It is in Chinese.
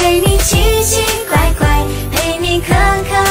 陪你奇奇怪怪陪你可可